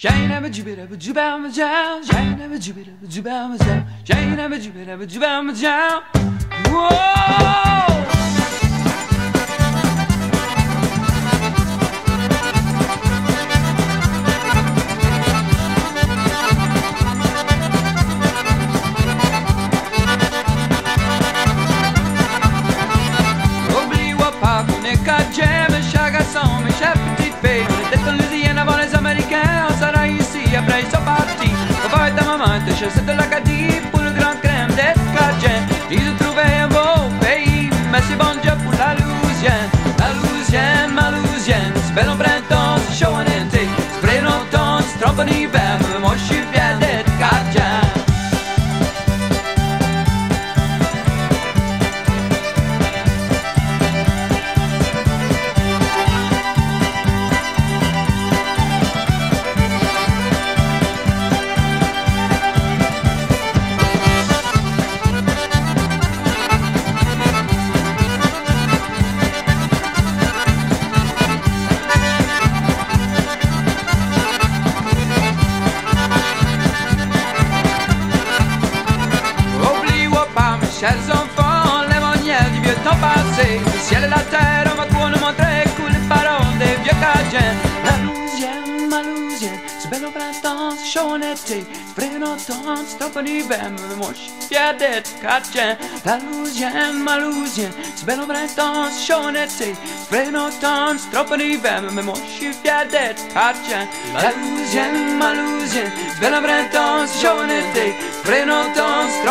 Jane, I'm a jubit, I'm a jubit, I'm a jam. Jane, I'm a jubit, I'm a jubit, I'm a jam. Jane, I'm a jubit, I'm a jubit, I'm a jam. Whoa! Va être ta maman, te de l'Acadie pour le grand crème des Cajuns. Ils trouvé un beau pays, mais c'est bon Dieu pour la Louisiane. La Louisiane, ma Louisiane, c'est belle chers enfants, les manières du vieux temps passé. Le ciel et la terre, en automne, c'est trop en hiver, mais moi je suis fier d'être Cajun. La Louisiane, ma Louisiane, c'est belle au printemps, c'est chaud en été. Vrai en automne, c'est trop en hiver, mais moi je suis fier d'être Cajun. La Louisiane, ma Louisiane, c'est belle au printemps, c'est chaud en été. Vrai en automne, c'est